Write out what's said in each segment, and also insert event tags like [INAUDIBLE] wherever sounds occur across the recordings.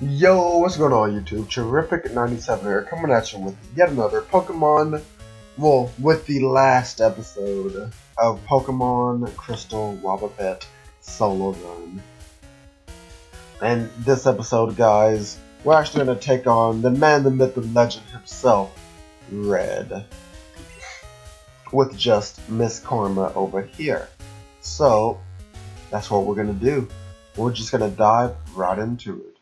Yo, what's going on YouTube? Charific97 here, coming at you with yet another Pokemon, well, with the last episode of Pokemon Crystal Wobbuffet Solo Run. And this episode, guys, we're actually going to take on the man, the myth, the legend himself, Red. With just Miss Karma over here. So, that's what we're going to do. We're just going to dive right into it.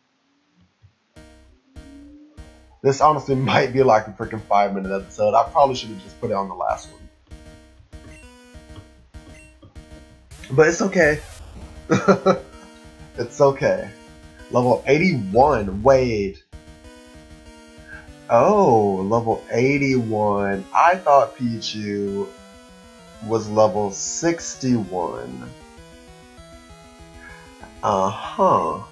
This honestly [LAUGHS] might be like a freaking five minute episode. I probably should have just put it on the last one. But it's okay. [LAUGHS] it's okay. Level 81. Wait. Oh, level 81. I thought Pichu was level 61. Uh huh.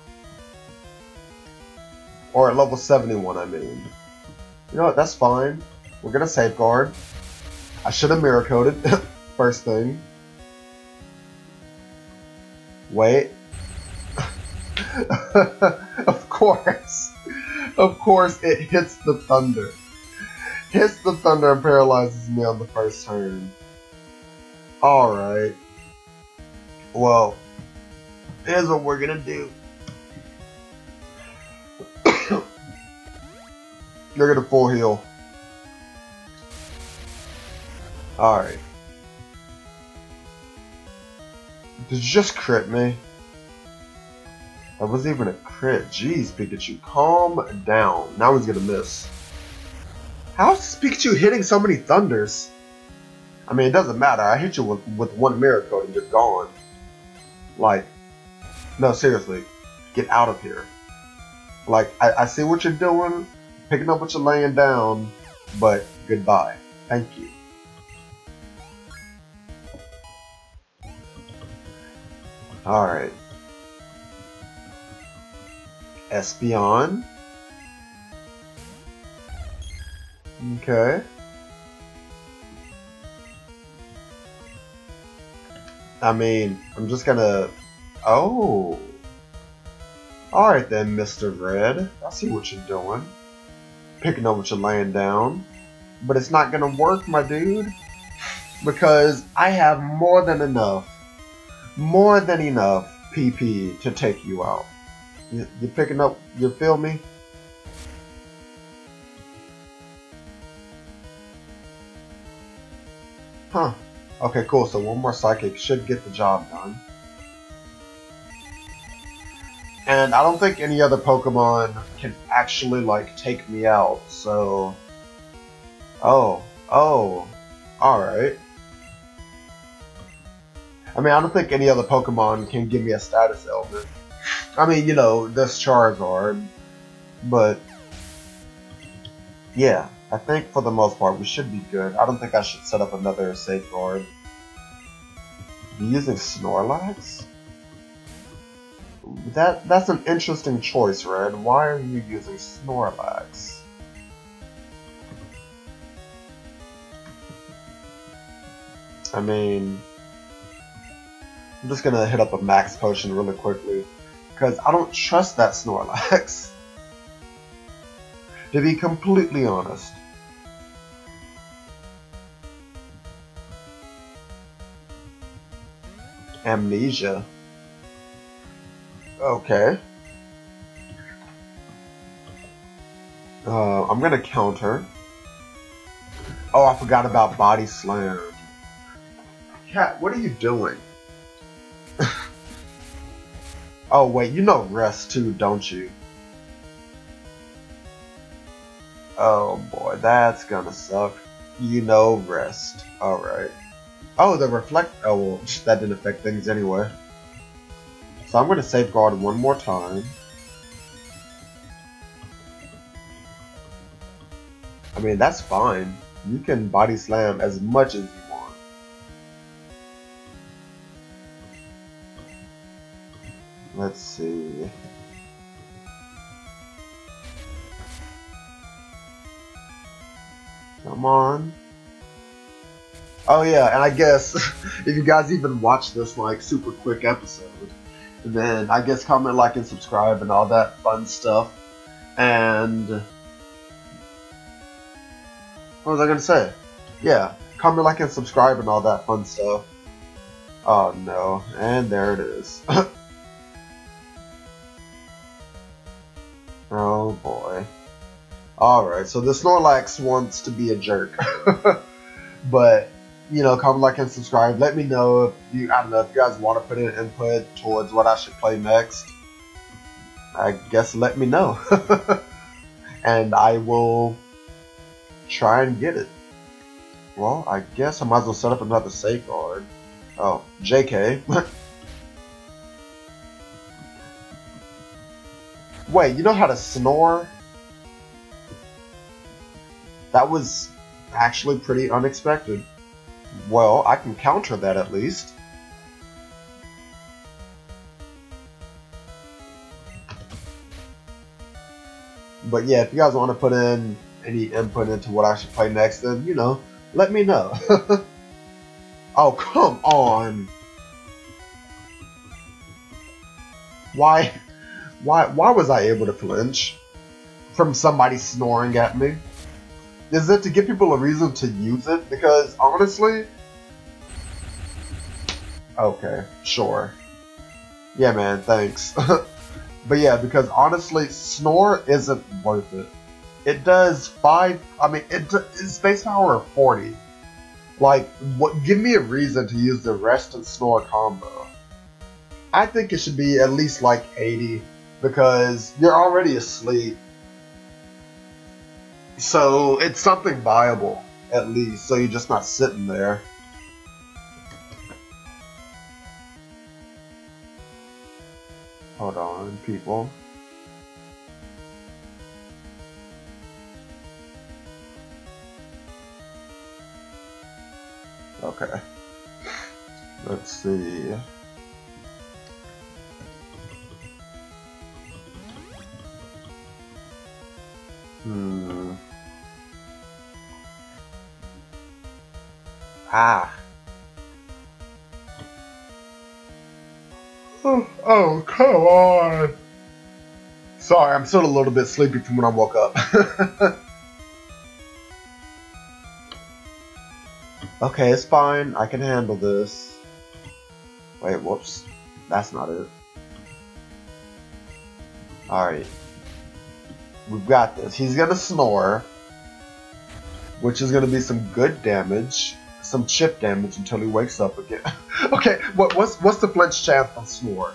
Or at level 71, I mean. You know what, that's fine. We're gonna safeguard. I should have mirror coated, [LAUGHS] first thing. Wait. [LAUGHS] of course. Of course it hits the thunder. Hits the thunder and paralyzes me on the first turn. Alright. Well, here's what we're gonna do. Look at the full heal. Alright. Did you just crit me? That wasn't even a crit. Jeez, Pikachu, calm down. Now he's gonna miss. How is Pikachu hitting so many thunders? I mean, it doesn't matter. I hit you with, with one mirror coat and you're gone. Like, no, seriously. Get out of here. Like, I, I see what you're doing picking up what you're laying down, but goodbye. Thank you. Alright. Espeon. Okay. I mean, I'm just gonna... Oh! Alright then, Mr. Red. I see what you're doing picking up what you're laying down. But it's not gonna work, my dude. Because I have more than enough, more than enough PP to take you out. You, you picking up, you feel me? Huh. Okay, cool. So one more Psychic should get the job done. And I don't think any other Pokemon can actually, like, take me out, so... Oh. Oh. Alright. I mean, I don't think any other Pokemon can give me a status ailment. I mean, you know, this Charizard, but... Yeah, I think for the most part we should be good. I don't think I should set up another safeguard. Using Snorlax? That that's an interesting choice, Red. Why are you using Snorlax? I mean, I'm just gonna hit up a max potion really quickly because I don't trust that Snorlax. [LAUGHS] to be completely honest. Amnesia. Okay. Uh, I'm gonna counter. Oh, I forgot about Body Slam. Cat, what are you doing? [LAUGHS] oh, wait, you know rest too, don't you? Oh boy, that's gonna suck. You know rest. Alright. Oh, the reflect- oh well, [LAUGHS] that didn't affect things anyway. So I'm going to safeguard one more time. I mean, that's fine. You can body slam as much as you want. Let's see. Come on. Oh yeah, and I guess [LAUGHS] if you guys even watch this like super quick episode, then I guess comment, like, and subscribe and all that fun stuff. And what was I gonna say? Yeah, comment, like, and subscribe and all that fun stuff. Oh no, and there it is. [LAUGHS] oh boy. Alright, so the Snorlax wants to be a jerk. [LAUGHS] but you know, comment, like, and subscribe. Let me know if you, I don't know, if you guys want to put in input towards what I should play next. I guess let me know. [LAUGHS] and I will try and get it. Well, I guess I might as well set up another safeguard. Oh, JK. [LAUGHS] Wait, you know how to snore? That was actually pretty unexpected. Well, I can counter that at least. But yeah, if you guys want to put in any input into what I should play next, then, you know, let me know. [LAUGHS] oh, come on. Why, why, why was I able to flinch from somebody snoring at me? Is it to give people a reason to use it? Because honestly, okay, sure. Yeah, man, thanks. [LAUGHS] but yeah, because honestly, snore isn't worth it. It does five. I mean, it it's base power of forty. Like, what? Give me a reason to use the rest and snore combo. I think it should be at least like eighty because you're already asleep so it's something viable, at least, so you're just not sitting there. Hold on, people. Okay. [LAUGHS] Let's see. Hmm. Ah. Oh, oh, come on. Sorry, I'm still a little bit sleepy from when I woke up. [LAUGHS] okay, it's fine. I can handle this. Wait, whoops. That's not it. Alright. We've got this. He's gonna snore, which is gonna be some good damage, some chip damage until he wakes up again. [LAUGHS] okay, what, what's what's the flinch chance on snore?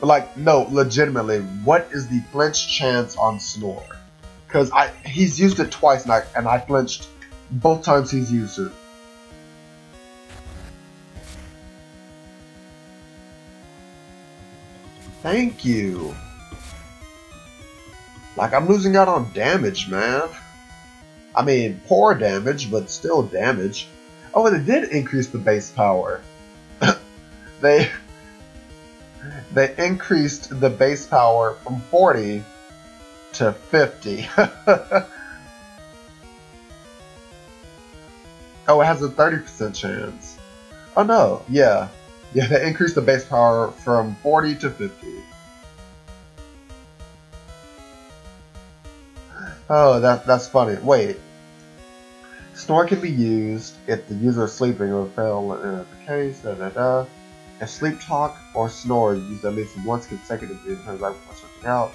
Like, no, legitimately, what is the flinch chance on snore? Because I he's used it twice and I, and I flinched both times he's used it. Thank you. Like, I'm losing out on damage, man. I mean, poor damage, but still damage. Oh, and it did increase the base power. [LAUGHS] they they increased the base power from 40 to 50. [LAUGHS] oh, it has a 30% chance. Oh no, yeah. Yeah, they increased the base power from 40 to 50. Oh, that that's funny. Wait. Snore can be used if the user is sleeping or fail in the case. Da, da, da. If sleep talk or snore is used at least once consecutively in terms of switching out,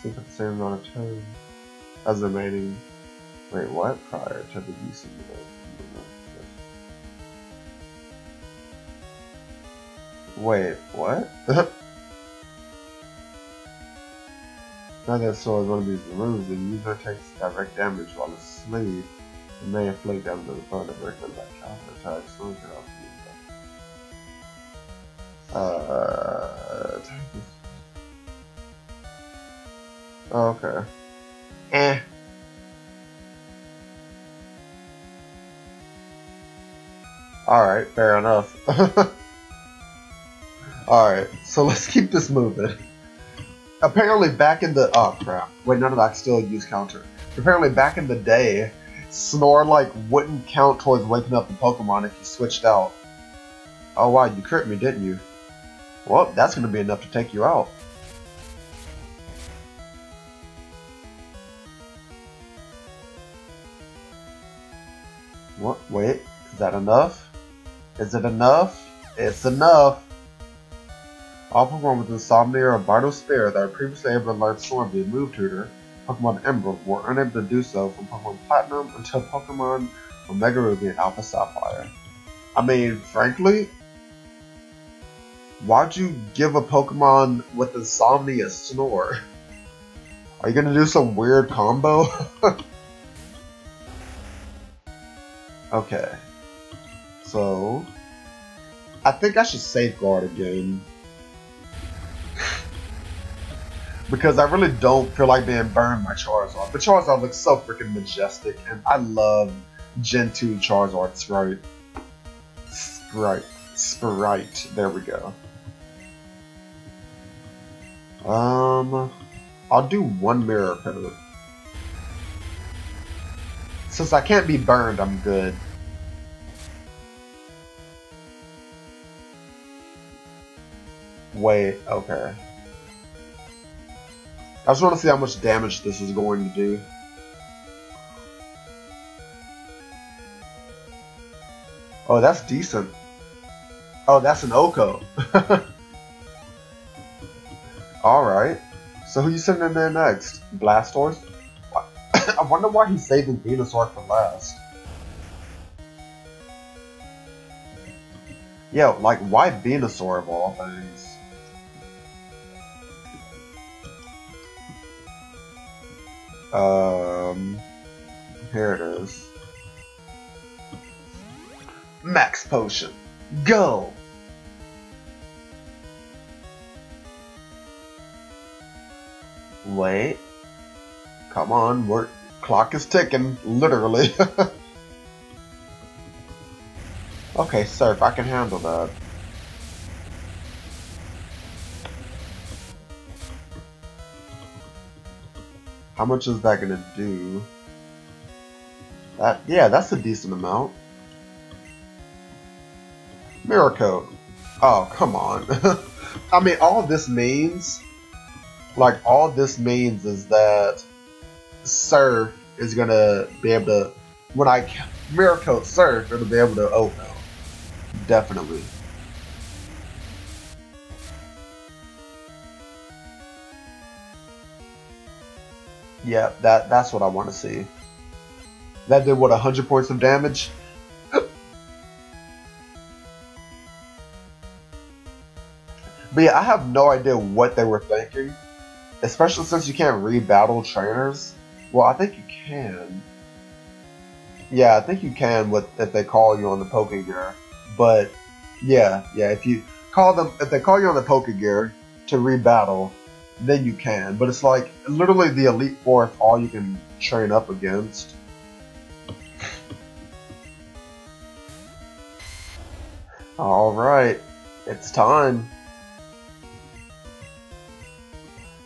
sleep at the same amount of time as the remaining. Wait, what? Prior to the use of the Wait, what? [LAUGHS] Now that sword one of these removes, the user takes direct damage while asleep and may inflict damage on the opponent directly by counter attack. So get off the Uh, oh, okay. Eh. Alright, fair enough. [LAUGHS] Alright, so let's keep this moving apparently back in the oh crap wait none of that still use counter apparently back in the day snore like wouldn't count towards waking up the pokemon if you switched out oh wow you crit me didn't you Well, that's to be enough to take you out. What? Wait, is that enough? Is it enough? It's enough! All Pokemon with Insomnia or Vital Spirit that are previously able to learn Snore via Move Tutor, Pokemon Emerald, were unable to do so from Pokemon Platinum until Pokemon Omega Ruby and Alpha Sapphire. I mean, frankly, why'd you give a Pokemon with Insomnia a Snore? Are you gonna do some weird combo? [LAUGHS] okay. So, I think I should safeguard again. Because I really don't feel like being burned by Charizard. But Charizard looks so freaking majestic, and I love Gen 2 Charizard Sprite. Sprite. Sprite. There we go. Um, I'll do one mirror coat. Since I can't be burned, I'm good. Wait, okay. I just want to see how much damage this is going to do. Oh, that's decent. Oh, that's an OHKO. [LAUGHS] Alright. So who you sending in there next? Blastoise? [COUGHS] I wonder why he's saving Venusaur for last. Yeah, like, why Venusaur of all things? Um, here it is. Max Potion. Go! Wait. Come on, work. Clock is ticking, literally. [LAUGHS] okay, Surf, I can handle that. How much is that gonna do? That yeah, that's a decent amount. Mirror coat. Oh, come on. [LAUGHS] I mean, all this means, like, all this means is that Surf is gonna be able to, when I mirror coat Surf, it'll be able to oh, open. Definitely. Yeah, that that's what I want to see. That did what a 100 points of damage. [GASPS] but yeah, I have no idea what they were thinking, especially since you can't rebattle trainers. Well, I think you can. Yeah, I think you can with if they call you on the Pokegear. But yeah, yeah, if you call them if they call you on the Pokegear to rebattle, then you can. But it's like literally the Elite Four is all you can train up against. Alright, it's time.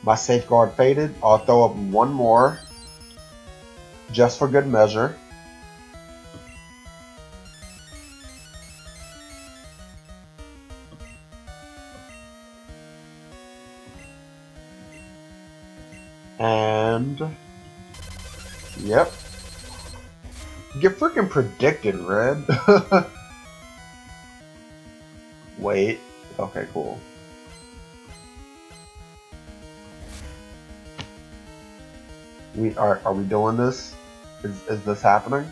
My safeguard faded. I'll throw up one more. Just for good measure. And yep. Get freaking predicted, Red. [LAUGHS] Wait. Okay, cool. We are are we doing this? Is is this happening?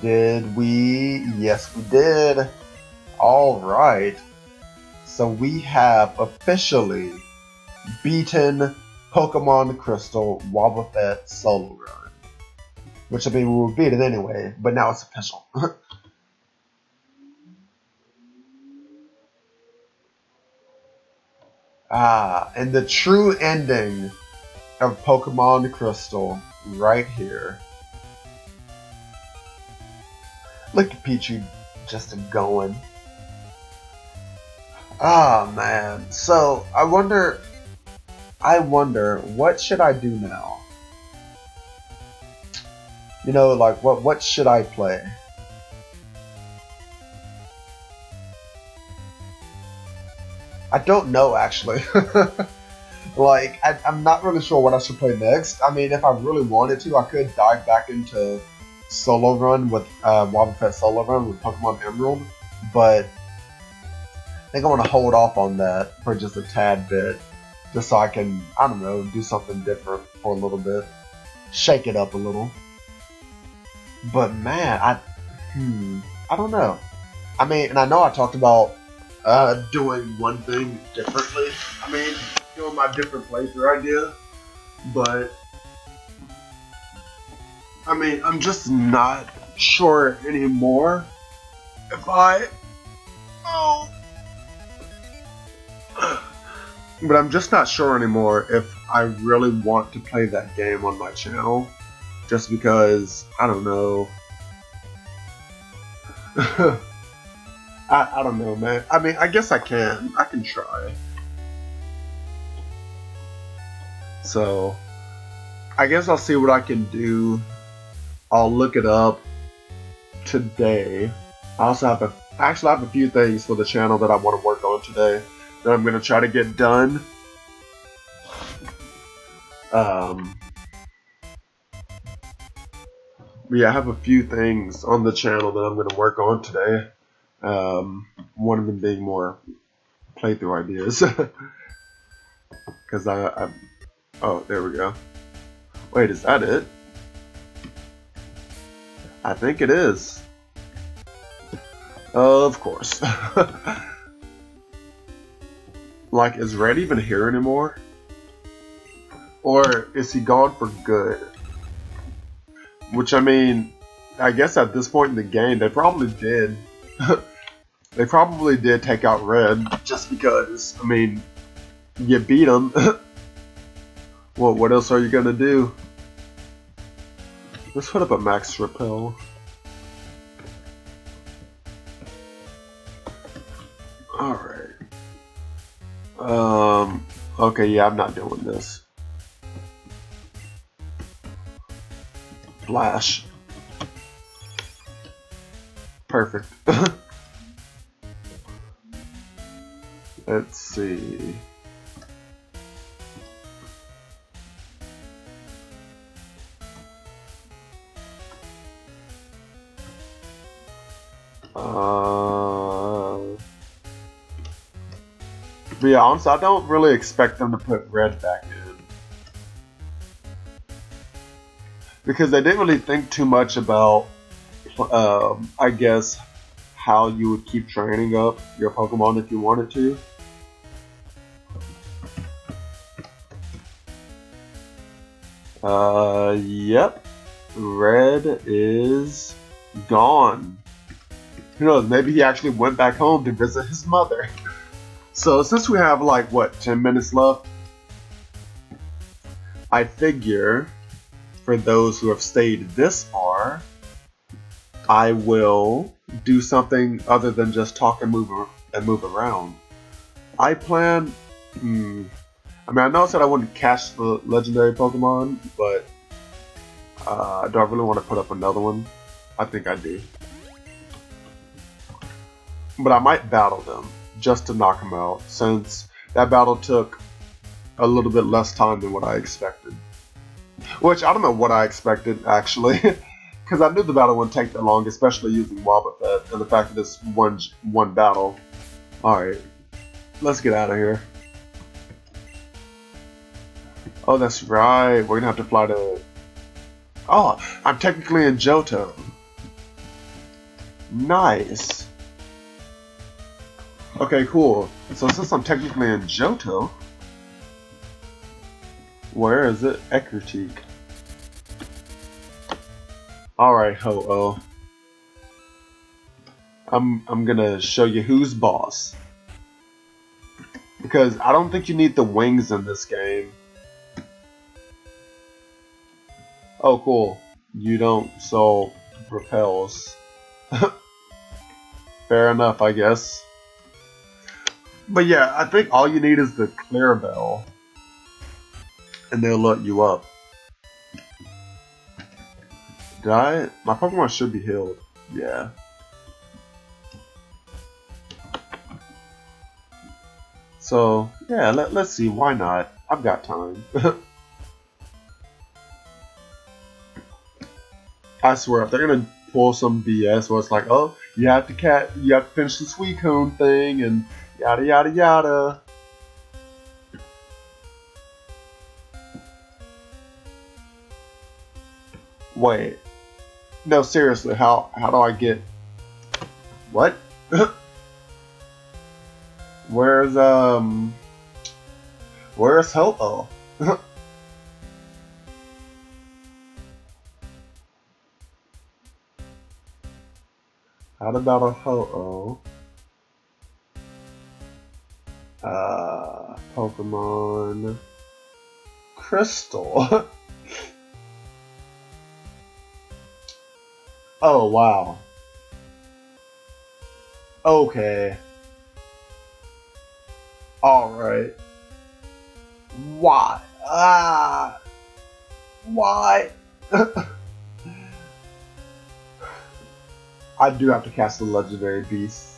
Did we yes we did. Alright. So we have officially beaten Pokemon Crystal Wobbuffet Solo Run. Which I mean we beat it anyway, but now it's official. [LAUGHS] ah, and the true ending of Pokemon Crystal right here. Look at Pichu just going. Ah, oh, man. So, I wonder I wonder what should I do now? You know, like what what should I play? I don't know actually. [LAUGHS] like, I, am not really sure what I should play next. I mean, if I really wanted to, I could dive back into Solo Run with uh, Wobbuffet Solo Run with Pokemon Emerald, but I think I want to hold off on that for just a tad bit, just so I can, I don't know, do something different for a little bit, shake it up a little. But man, I, hmm, I don't know. I mean, and I know I talked about uh, doing one thing differently. I mean, doing my different playthrough idea, but I mean, I'm just not sure anymore if I. Oh. But I'm just not sure anymore if I really want to play that game on my channel. Just because, I don't know. [LAUGHS] I, I don't know, man. I mean, I guess I can. I can try. So, I guess I'll see what I can do. I'll look it up today. I also have a, actually I have a few things for the channel that I want to work on today that I'm going to try to get done. Um, yeah, I have a few things on the channel that I'm going to work on today. Um, one of them being more playthrough ideas. [LAUGHS] Because I, I, oh, there we go. Wait, is that it? I think it is. Of course. [LAUGHS] like, is Red even here anymore? Or is he gone for good? Which, I mean, I guess at this point in the game, they probably did. [LAUGHS] They probably did take out Red just because, I mean, you beat him. [LAUGHS] well, what else are you gonna do? Let's put up a max repel. Okay, yeah, I'm not doing this. Flash. Perfect. [LAUGHS] Let's see. Uh, but yeah, honestly, I don't really expect them to put red back in. Because they didn't really think too much about, um, I guess, how you would keep training up your Pokemon if you wanted to. Uh, yep. Red is gone. Who knows, maybe he actually went back home to visit his mother. [LAUGHS] So since we have like, what, 10 minutes left? I figure, for those who have stayed this far, I will do something other than just talk and move and move around. I plan, hmm, I mean, I know I said I wouldn't catch the legendary Pokemon, but uh, do I really want to put up another one? I think I do. But I might battle them just to knock him out, since that battle took a little bit less time than what I expected. Which, I don't know what I expected, actually. [LAUGHS] Because I knew the battle wouldn't take that long, especially using Wobbuffet, uh, and the fact that it's one, one battle. Alright, let's get out of here. Oh, that's right. We're gonna have to fly to. Oh, I'm technically in Johto. Nice. Okay, cool. So since I'm technically in Johto, where is it? Ecruteak. Alright, Ho-Oh. I'm I'm gonna show you who's boss. Because I don't think you need the wings in this game. Oh, cool. You don't so repels. [LAUGHS] Fair enough, I guess. But yeah, I think all you need is the clear bell. And they'll let you up. Did I? My Pokemon should be healed. Yeah. So, yeah, let, let's see, why not? I've got time. [LAUGHS] I swear, if they're gonna pull some BS where it's like, oh, you have to cat, you have to finish the Suicune thing, and yada yada yada. Wait, no, seriously, how how do I get what? [LAUGHS] where's um, where's Ho-Oh? [LAUGHS] How about a Ho-Oh? Uh, Pokemon Crystal. [LAUGHS] oh, wow. Okay. Alright. Why? Ah. Why? [LAUGHS] I do have to cast the legendary beast.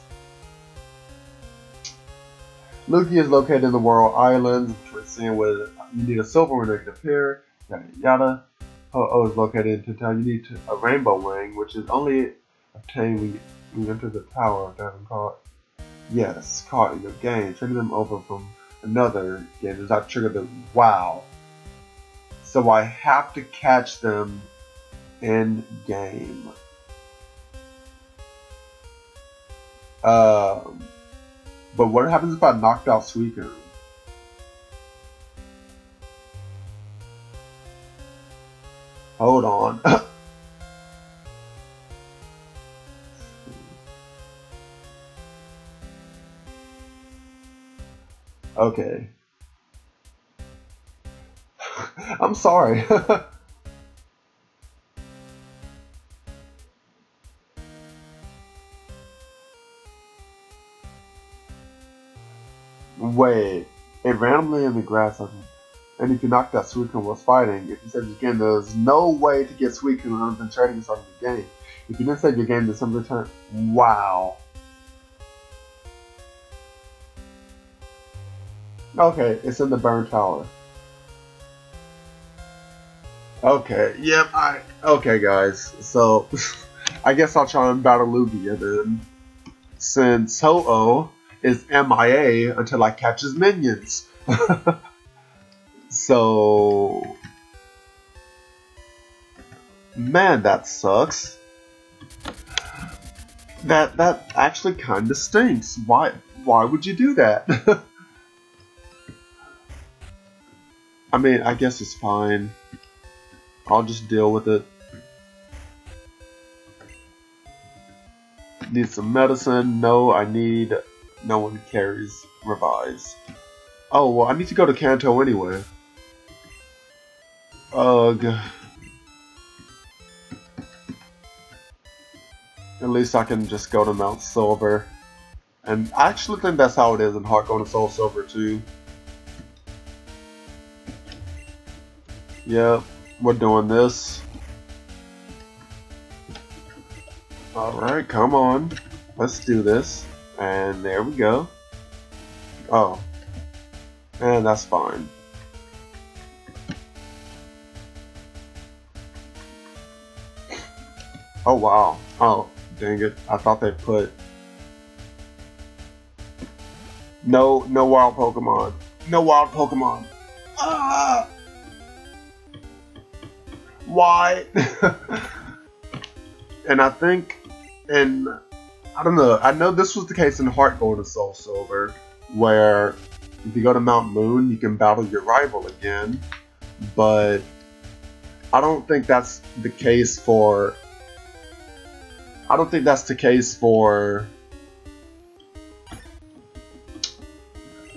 Lugia is located in the Whirl Islands, which we're seeing with you need a silver one to appear, yada yada. Ho-Oh is located in Tin Tower. You need a rainbow wing, which is only obtained when you, enter the tower of Devon caught. Yes, caught in your game. Trigger them over from another game. Does that trigger the wow? So I have to catch them in game. Um, but what happens if I knocked out Suicune? Hold on. [LAUGHS] okay. [LAUGHS] I'm sorry. [LAUGHS] randomly in the grass, and if you knocked out Suicune was fighting, if you saved your game, there's no way to get Suicune other than trading this on the game. If you didn't save your game, there's some return. Wow. Okay, it's in the burn tower. Okay, yep, I okay guys, so [LAUGHS] I guess I'll try and battle Lugia then. Since Ho-Oh is MIA until I catch his minions. [LAUGHS] so, man, that sucks. That that actually kind of stinks. Why why would you do that? [LAUGHS] I mean, I guess it's fine. I'll just deal with it. Need some medicine? No, I need no one carries revives. Oh, well, I need to go to Kanto anyway. Ugh. At least I can just go to Mount Silver. And I actually think that's how it is in Heart Gold and Soul Silver too. Yep, we're doing this. Alright, come on. Let's do this. And there we go. Oh. And that's fine. Oh wow. Oh, dang it. I thought they put no no wild Pokemon. No wild Pokemon. Ah! Why? [LAUGHS] and I think in I don't know. I know this was the case in Heart Gold and Soul Silver, where if you go to Mount Moon, you can battle your rival again, but I don't think that's the case for. I don't think that's the case for.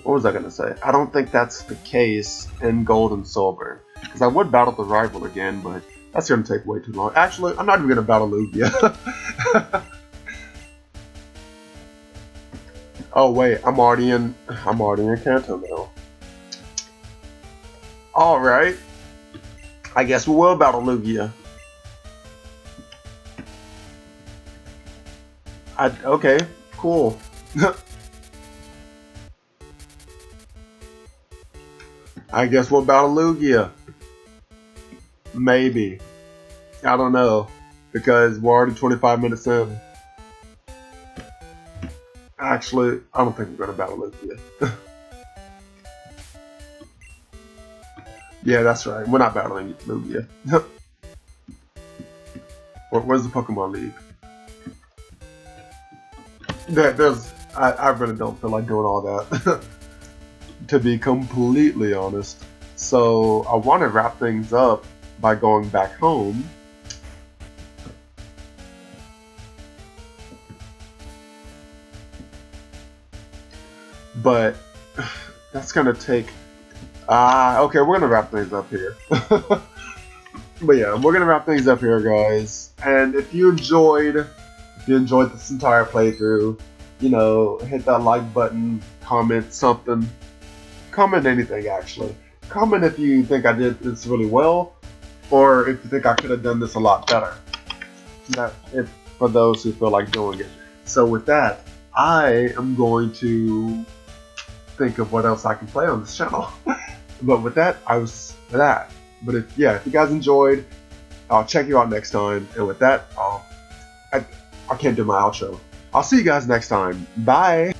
What was I gonna say? I don't think that's the case in Gold and Silver, because I would battle the rival again, but that's gonna take way too long. Actually, I'm not even gonna battle Lugia. [LAUGHS] Oh wait, I'm already in. I'm already in Kanto now. All right. I guess we will battle Lugia. I okay, cool. [LAUGHS] I guess we'll battle Lugia. Maybe. I don't know. Because we're already 25 minutes in. Actually, I don't think we're to battle Lugia. [LAUGHS] yeah, that's right. We're not battling Lugia. [LAUGHS] Where's the Pokemon League? There, there's, I, I really don't feel like doing all that. [LAUGHS] to be completely honest. So I want to wrap things up by going back home. But [SIGHS] that's gonna take. Ah, uh, okay, we're gonna wrap things up here. [LAUGHS] but yeah, we're gonna wrap things up here, guys. And if you enjoyed, if you enjoyed this entire playthrough, you know, hit that like button, comment something, comment anything actually. Comment if you think I did this really well, or if you think I could have done this a lot better. That if for those who feel like doing it. So with that, I am going to think of what else I can play on this channel. [LAUGHS] but with that, I was that. But if yeah, if you guys enjoyed, I'll check you out next time. And with that, I'll I, I can't do my outro. I'll see you guys next time. Bye.